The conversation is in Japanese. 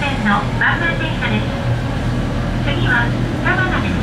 線の湾岸電車です。次は玉野です。